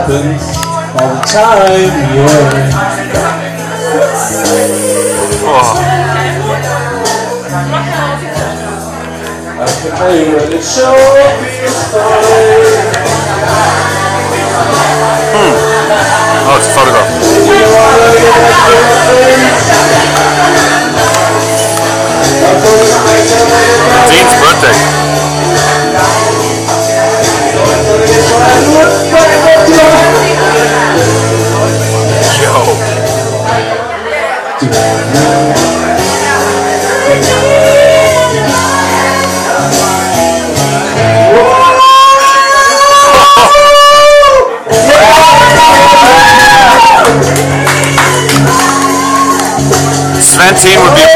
happens all the time, yeah. Oh. I can tell you when it feels fine. Oh, it's a photograph. Sven Teen would be